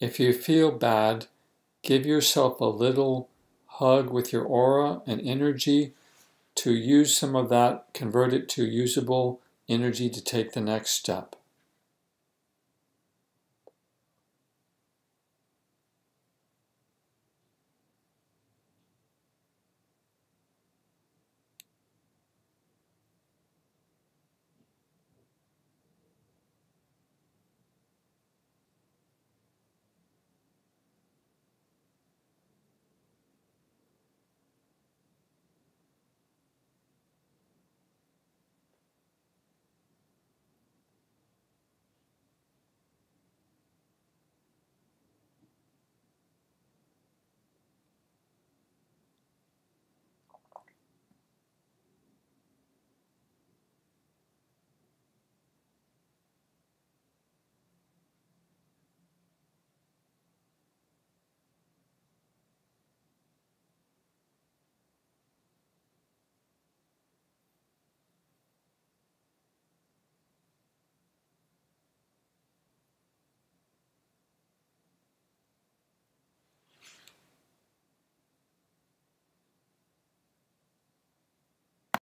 If you feel bad, give yourself a little hug with your aura and energy to use some of that, convert it to usable energy to take the next step.